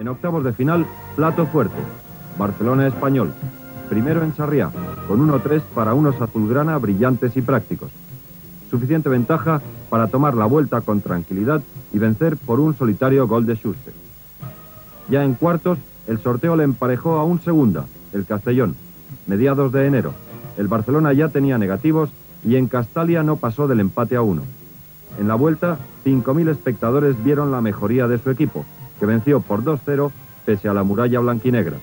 En octavos de final, plato fuerte. Barcelona Español. Primero en Sarriá, con 1-3 para unos azulgrana brillantes y prácticos. Suficiente ventaja para tomar la vuelta con tranquilidad y vencer por un solitario gol de Schuster. Ya en cuartos, el sorteo le emparejó a un segunda, el Castellón. Mediados de enero, el Barcelona ya tenía negativos y en Castalia no pasó del empate a uno. En la vuelta, 5.000 espectadores vieron la mejoría de su equipo, que venció por 2-0 pese a la muralla blanquinegra.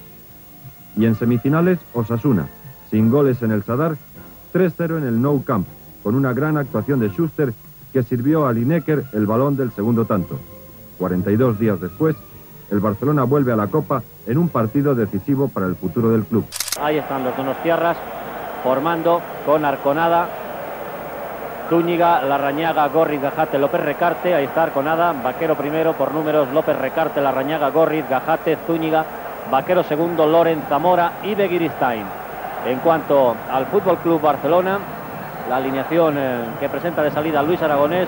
Y en semifinales, Osasuna, sin goles en el Sadar, 3-0 en el Nou Camp, con una gran actuación de Schuster que sirvió a Lineker el balón del segundo tanto. 42 días después, el Barcelona vuelve a la Copa en un partido decisivo para el futuro del club. Ahí están los Tierras formando con Arconada, Zúñiga, Larrañaga, Gorriz, Gajate, López Recarte. Ahí está Arconada, Vaquero primero por números, López Recarte, Larrañaga, Gorriz, Gajate, Zúñiga, Vaquero segundo, Loren, Zamora y Begiristain. En cuanto al Fútbol Club Barcelona, la alineación eh, que presenta de salida Luis Aragonés,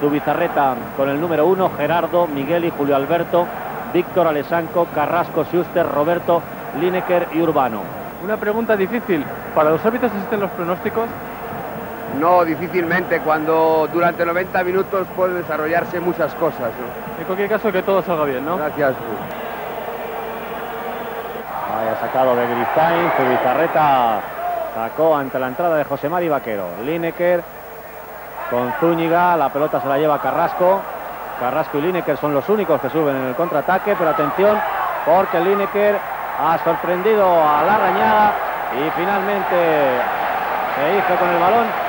Zubizarreta con el número uno, Gerardo, Miguel y Julio Alberto, Víctor Alesanco, Carrasco, Schuster, Roberto, Lineker y Urbano. Una pregunta difícil. ¿Para los árbitros existen los pronósticos? No, difícilmente, cuando durante 90 minutos pueden desarrollarse muchas cosas. En cualquier caso, que todo salga bien, ¿no? Gracias. ha sacado de Gristain, su bizarreta sacó ante la entrada de José Mari Vaquero. Lineker con Zúñiga, la pelota se la lleva Carrasco. Carrasco y Lineker son los únicos que suben en el contraataque, pero atención, porque Lineker ha sorprendido a la rañada y finalmente se hizo con el balón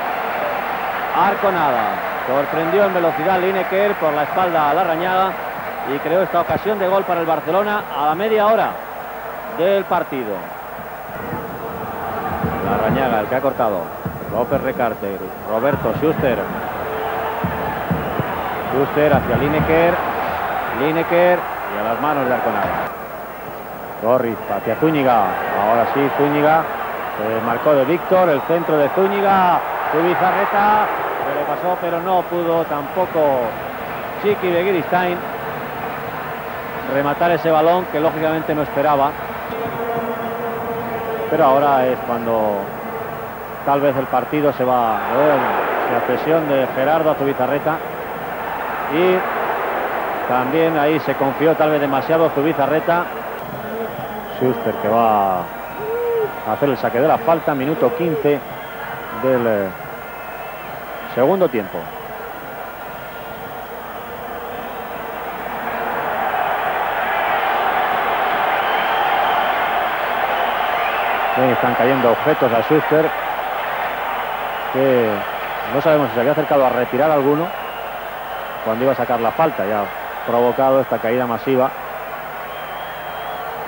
Arconada. Sorprendió en velocidad Lineker por la espalda a la rañada y creó esta ocasión de gol para el Barcelona a la media hora del partido. La rañaga, el que ha cortado. López Recarte, Roberto Schuster. Schuster hacia Lineker. Lineker y a las manos de Arconada. Gorriz hacia Zúñiga. Ahora sí, Zúñiga. Se marcó de Víctor, el centro de Zúñiga. Zubizarreta pasó, pero no pudo tampoco Chiqui Begiristain rematar ese balón que lógicamente no esperaba. Pero ahora es cuando tal vez el partido se va la presión de Gerardo a Zubizarreta. Y también ahí se confió tal vez demasiado Zubizarreta. Schuster que va a hacer el saque de la falta, minuto 15 del eh, segundo tiempo. están cayendo objetos a Schuster que no sabemos si se había acercado a retirar alguno cuando iba a sacar la falta, ya ha provocado esta caída masiva.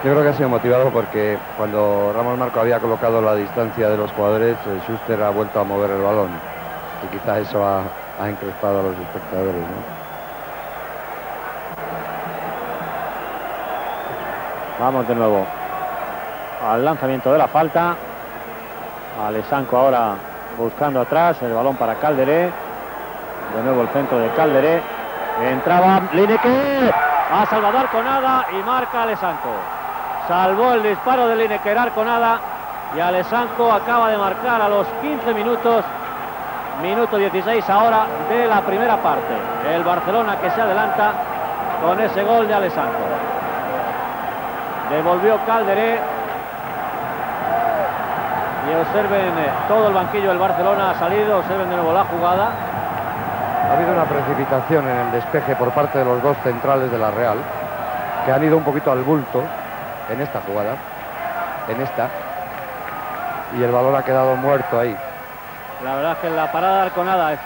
Yo creo que ha sido motivado porque cuando Ramos Marco había colocado la distancia de los jugadores, eh, Schuster ha vuelto a mover el balón y quizás eso ha, ha encrespado a los espectadores. Vamos de nuevo al lanzamiento de la falta. Alessanco ahora buscando atrás el balón para Calderé. De nuevo el centro de Calderé. Entraba Lineker. A Salvador Conada y marca Alessanco. Salvó el disparo de Lineker Arconada y Alessanco acaba de marcar a los 15 minutos. Minuto 16 ahora de la primera parte. El Barcelona que se adelanta con ese gol de Alessanco. Devolvió Calderé y observen eh, todo el banquillo del Barcelona ha salido, observen de nuevo la jugada. Ha habido una precipitación en el despeje por parte de los dos centrales de la Real, que han ido un poquito al bulto en esta jugada, en esta, y el balón ha quedado muerto ahí. La verdad es que la parada Arconada es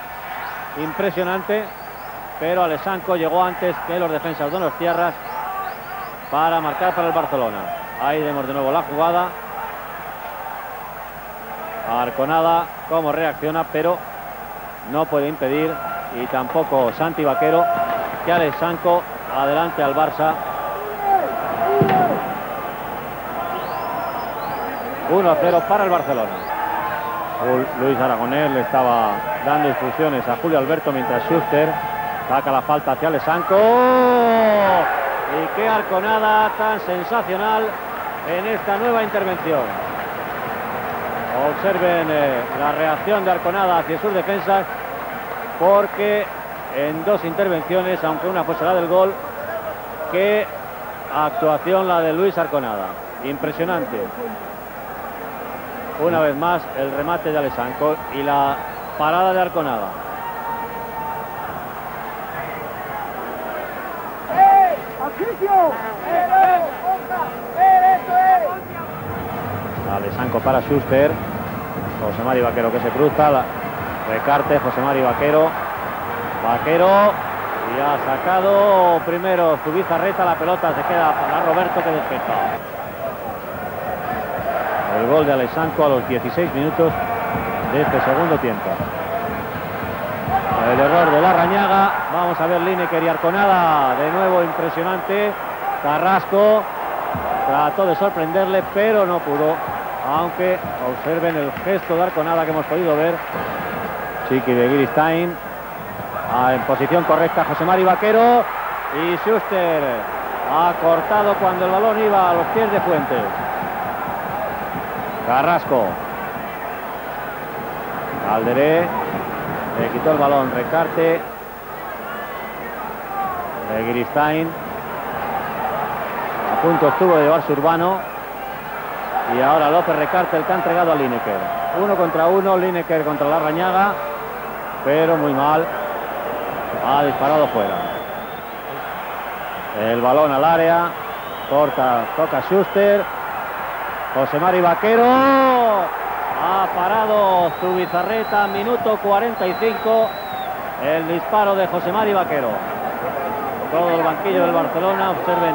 impresionante, pero Alessanco llegó antes que los defensas de los tierras para marcar para el Barcelona. Ahí vemos de nuevo la jugada. Arconada cómo reacciona, pero no puede impedir y tampoco Santi Vaquero que Alex Sanco adelante al Barça. 1-0 para el Barcelona. Luis Aragonés le estaba dando instrucciones a Julio Alberto mientras Schuster saca la falta hacia Sanco Y qué arconada tan sensacional en esta nueva intervención. Observen eh, la reacción de Arconada hacia sus defensas porque en dos intervenciones, aunque una fue la del gol, qué actuación la de Luis Arconada. Impresionante. Una vez más el remate de Alessanco y la parada de Arconada. Alessanco para Schuster. José Mari Vaquero que se cruza. Recarte, José Mari Vaquero. Vaquero. Y ha sacado primero Zubizarreta. La pelota se queda para Roberto que despeja. El gol de Alessanco a los 16 minutos de este segundo tiempo. El error de la Rañaga. Vamos a ver Lineker y Arconada. De nuevo impresionante. Carrasco trató de sorprenderle, pero no pudo. Aunque observen el gesto de Arconada que hemos podido ver. Chiqui de Giristain. Ah, en posición correcta José Mari Vaquero. Y Schuster ha cortado cuando el balón iba a los pies de Fuentes. Carrasco. Calderé. Le quitó el balón. Recarte. Giristain. A punto estuvo de llevarse Urbano. Y ahora López Recarte el que ha entregado a Lineker. Uno contra uno, Lineker contra la Rañaga. Pero muy mal. Ha disparado fuera. El balón al área. Corta, toca Schuster. José Mari Vaquero. Ha parado Zubizarreta, minuto 45. El disparo de José Mari Vaquero. Todo el banquillo del Barcelona, observen,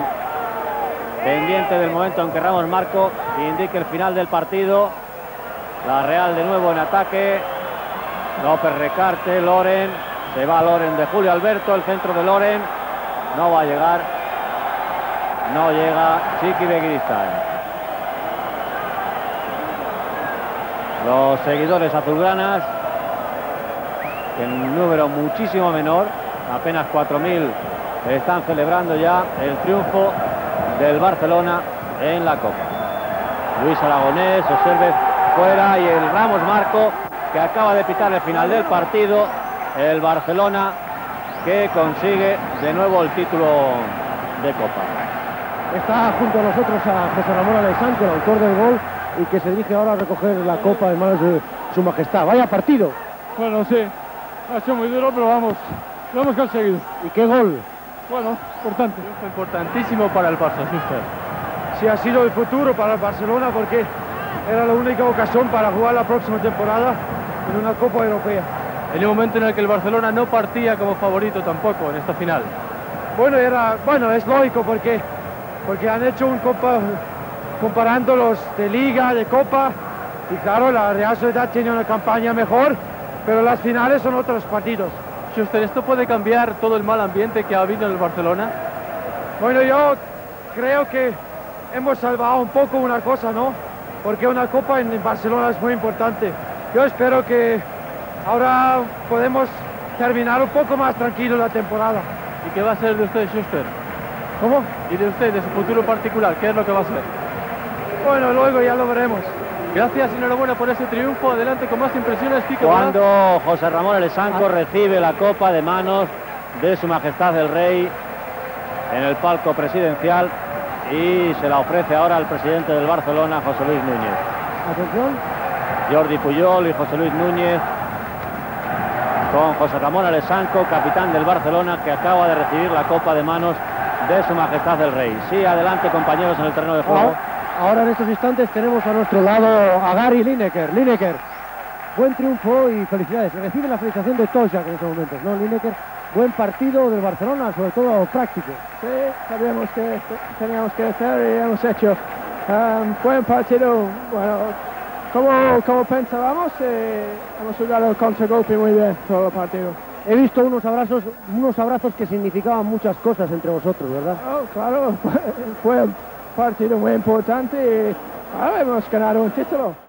pendiente del momento en que Ramos Marco indique el final del partido. La Real de nuevo en ataque. López Recarte, Loren. Se va Loren de Julio Alberto, el centro de Loren. No va a llegar. No llega Chiqui Beguiristán. Los seguidores azulgranas, en número muchísimo menor, apenas 4.000, están celebrando ya el triunfo del Barcelona en la Copa. Luis Aragonés, observe fuera y el Ramos Marco que acaba de pitar el final del partido. El Barcelona que consigue de nuevo el título de Copa. Está junto a nosotros a José Ramón Alexandre, el autor del gol, y que se dirige ahora a recoger la copa en manos de su majestad. Vaya partido. Bueno, sí, ha sido muy duro, pero vamos, lo hemos conseguido. ¿Y qué gol? Bueno, importante. Fue importantísimo para el Barça, Schuster. Sí, ha sido el futuro para el Barcelona porque era la única ocasión para jugar la próxima temporada en una Copa Europea. En un momento en el que el Barcelona no partía como favorito tampoco en esta final. Bueno, era, bueno, es lógico porque, porque han hecho un Copa comparando los de Liga, de Copa, y claro, la Real Sociedad tiene una campaña mejor, pero las finales son otros partidos. Schuster, ¿esto puede cambiar todo el mal ambiente que ha habido en el Barcelona? Bueno, yo creo que hemos salvado un poco una cosa, ¿no? Porque una copa en Barcelona es muy importante. Yo espero que ahora podemos terminar un poco más tranquilo la temporada. ¿Y qué va a ser de usted, Schuster? ¿Cómo? ¿Y de usted, de su futuro particular? ¿Qué es lo que va a hacer? Bueno, luego ya lo veremos. Gracias y enhorabuena por ese triunfo. Adelante con más impresiones, Kiko. Cuando José Ramón Alessanco recibe la copa de manos de su majestad el rey en el palco presidencial y se la ofrece ahora al presidente del Barcelona, José Luis Núñez. Atención. Jordi Puyol y José Luis Núñez con José Ramón Alessanco, capitán del Barcelona, que acaba de recibir la copa de manos de su majestad el rey. Sí, adelante compañeros en el terreno de juego. Ahora en estos instantes tenemos a nuestro lado a Gary Lineker. Lineker, buen triunfo y felicidades. Recibe la felicitación de Toshak en estos momentos, ¿no, Lineker? Buen partido del Barcelona, sobre todo práctico. Sí, sabíamos que teníamos que hacer y hemos hecho. Um, buen partido, bueno, como, como pensábamos, eh, hemos jugado el contragolpe muy bien todo el partido. He visto unos abrazos, unos abrazos que significaban muchas cosas entre vosotros, ¿verdad? Oh, claro, fue un partido muy importante y ahora hemos ganado un título.